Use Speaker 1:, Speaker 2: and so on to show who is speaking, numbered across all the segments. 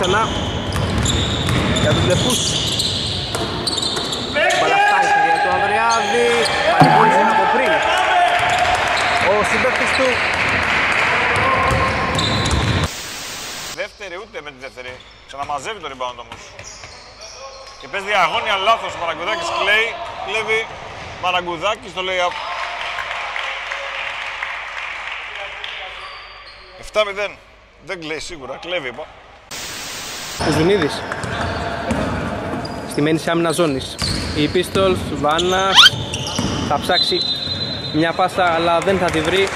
Speaker 1: ξανά για τους Λεπούς. Μπαλαφτάζει για τον Ανδρεάδη, παρεμβολίζει από πριν. Ο συμπαίκτης του
Speaker 2: Δεύτερη ούτε με τη δεύτερη. Ξαναμαζεύει το rebound όμως. Και παίζει διαγώνια λάθος. Ο Μαραγκουδάκης κλαίει. Κλέβει Μαραγκουδάκης το λέει up. 7-0. Δεν κλαίει σίγουρα. Κλέβει είπα.
Speaker 1: Κουζουνίδης. Στημένη σε άμυνα ζώνης. Η Pistols, Βάνας, θα ψάξει μια πάσα αλλά δεν θα τη βρει.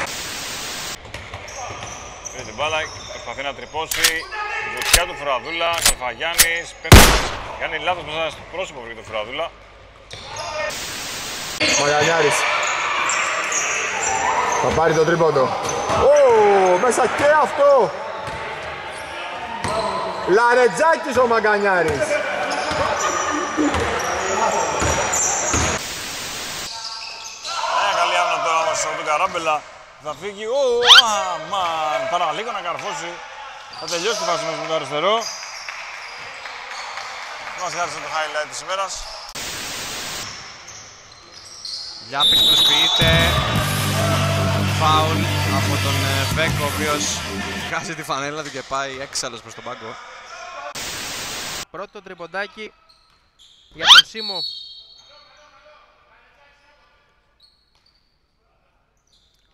Speaker 2: Πήρε την μπάλα, προσπαθεί να τρυπώσει. Βουτιά του Φουραδούλα, Καλφαγιάννης. Παίρνει, κάνει λάθος μέσα στο πρόσωπο βρήκε το Φουραδούλα.
Speaker 3: Μαγανιάρης. Θα πάρει το τρίποντο. Ω, μέσα και αυτό. Λαρετζάκης ο Μαγκανιάρης.
Speaker 2: Ε, καλή άμυνα τώρα όμως από τον Καράμπελα. Θα φύγει. Ω, αμάν. Παραλίγο να καρφώσει. Θα τελειώσει τη φάση με το αριστερό. Μας χάρισε το highlight της ημέρας.
Speaker 4: Γιάπης προσποιείται φάουλ από τον ε, Βέκο ο οποίος βγάζει τη φανέλα του και πάει έξαλλος προς τον πάγκο.
Speaker 1: Πρώτο τριποντάκι για τον Σίμω.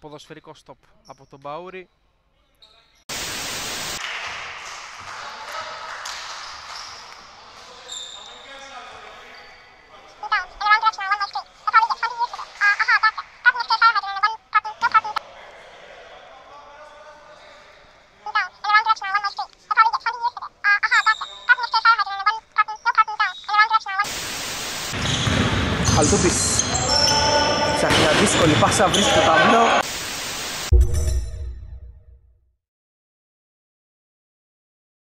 Speaker 1: Ποδοσφαιρικό στόπ από τον Μπαούρι. Χαλτούπης. Ψάχνει μια δύσκολη πάσα, βρίσκει το ταμπλό.